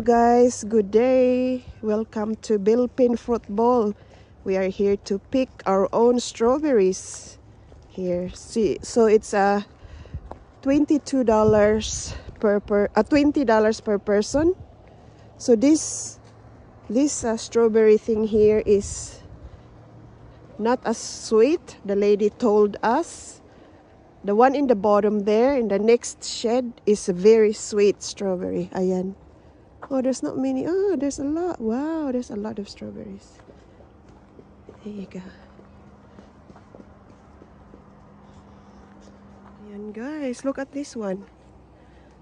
guys, good day. Welcome to Bilpin Fruit Bowl. We are here to pick our own strawberries. Here, see, so it's a twenty-two dollars per per, uh, twenty dollars per person. So this this uh, strawberry thing here is not as sweet. The lady told us. The one in the bottom there, in the next shed, is a very sweet strawberry. Ayan. Oh, there's not many. Oh, there's a lot. Wow, there's a lot of strawberries. There you go. Ayan guys, look at this one.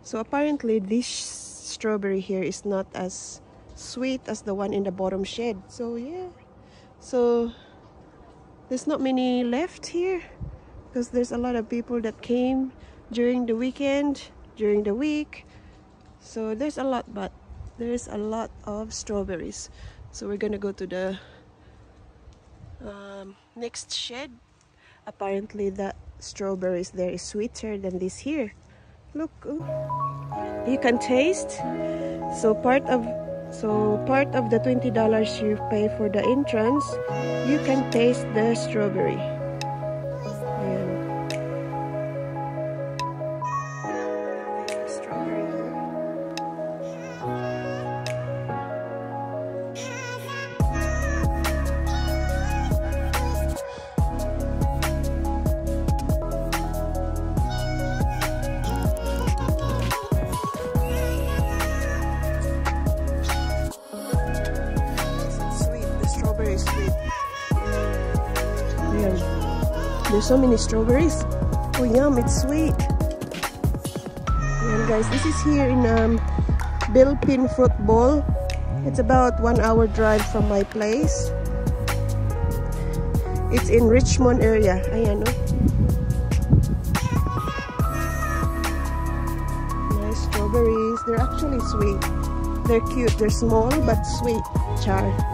So apparently this strawberry here is not as sweet as the one in the bottom shed. So yeah. So there's not many left here because there's a lot of people that came during the weekend, during the week. So there's a lot, but there's a lot of strawberries. So we're gonna go to the um, next shed. Apparently the strawberries there is sweeter than this here. Look oh. you can taste. So part of so part of the $20 you pay for the entrance you can taste the strawberry There's so many strawberries. Oh yum, it's sweet. And guys, this is here in um, Bilpin Fruit Bowl. It's about one hour drive from my place. It's in Richmond area. Ayan, no? Nice strawberries. They're actually sweet. They're cute. They're small but sweet. Char.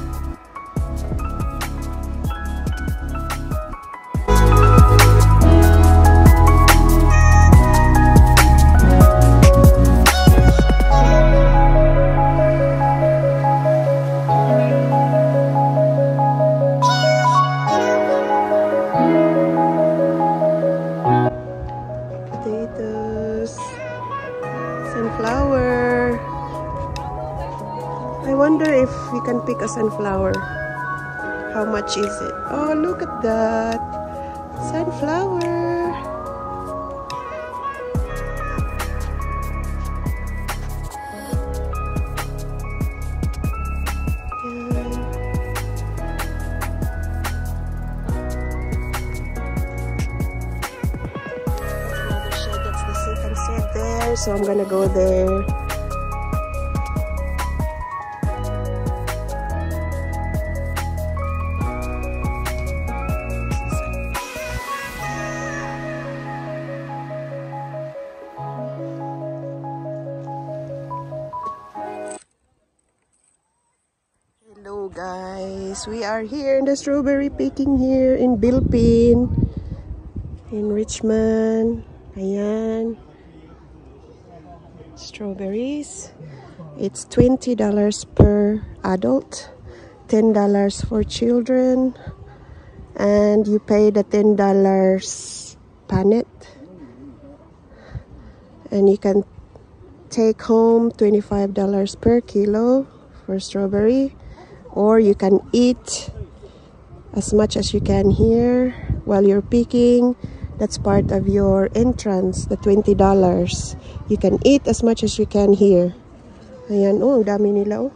Can pick a sunflower. How much is it? Oh, look at that. Sunflower. so I'm gonna go there guys. We are here in the strawberry picking here in Bilpin in Richmond. Ayan. Strawberries. It's $20 per adult $10 for children and you pay the $10 punnet and you can take home $25 per kilo for strawberry or you can eat as much as you can here while you're picking. That's part of your entrance the $20 you can eat as much as you can here. Ayan oh ang dami nila oh.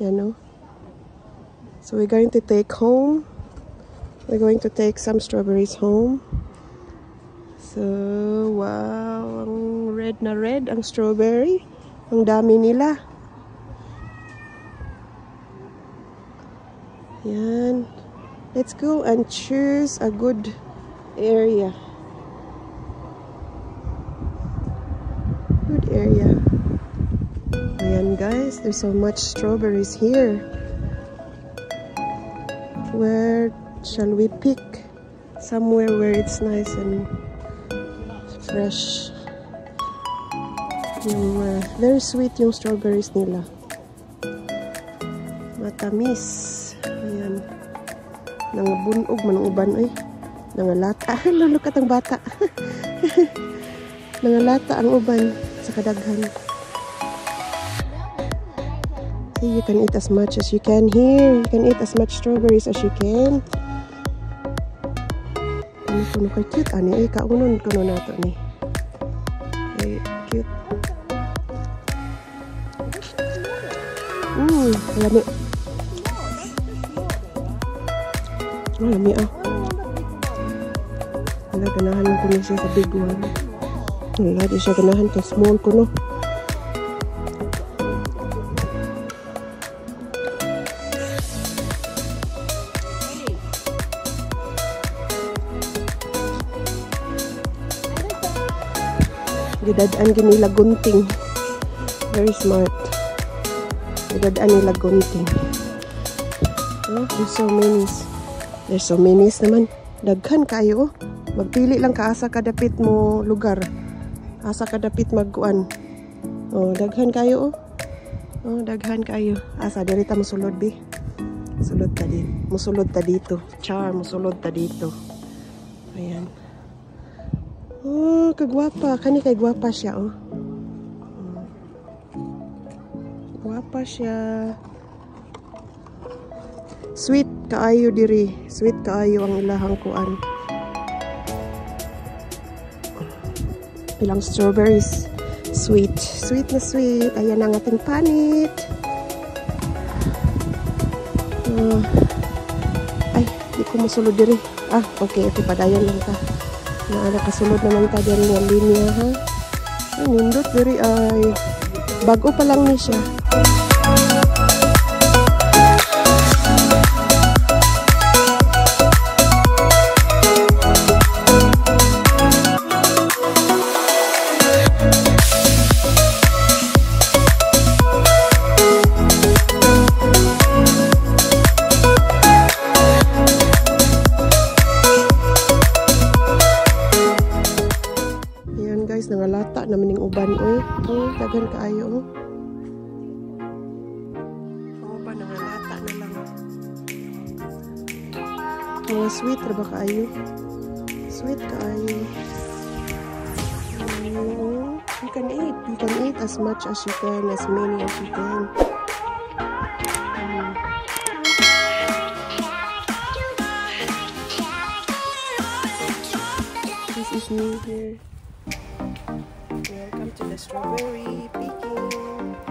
Oh. So we're going to take home. We're going to take some strawberries home. So wow ang red na red ang strawberry. Ang dami nila Yan. Let's go and choose a good area. Good area. Ayan guys, there's so much strawberries here. Where Shall we pick somewhere where it's nice and fresh? Yung uh, very sweet yung strawberries nila. Matamis. Nangabunog man ang uban ay. Nangalata. Lulukat ang bata. Nangalata ang uban sa kadaghan. See, you can eat as much as you can here. You can eat as much strawberries as you can. Ano kuno kay cute ani eh kaunon kuno nato ni. Ay, cute. Mm, lami. Oh, lami ah. Wala ganahan ko na siya sa big one. Wala di siya ganahan kay small ko no. Gidadaan ginila gunting. Very smart. Gidadaan nila gunting. Oh, so many. There's so many naman. Daghan kayo. oh. Magpili lang ka asa kadapit mo lugar. Asa kadapit magkuan. Oh, daghan kayo oh. Oh, daghan kayo. Asa diri ta mosulod bi. Sulod ta din. Musulod ta dito. Char, musulod ta dito. Ayan. Oh, kagwapa. Kani kay gwapa siya, oh. Hmm. Gwapa siya. Sweet kaayo diri. Sweet kaayo ang ilahang kuan. Ilang strawberries. Sweet. Sweet na sweet. Ayan ang ating panit. Ah. ay, di ko masulod diri. Ah, okay. Ito padayan lang ta. Na nakasulod naman ta diri nga linya ha. Ay, nindot diri ay bago pa lang ni siya. Uban oy. Oh, daghan kaayo oh. Oh, pa nangalata na lang. Mga sweet ra ba kaayo? Sweet kaayo. Mm, you can eat. You can eat as much as you can, as many as you can. This is me here. to the strawberry picking.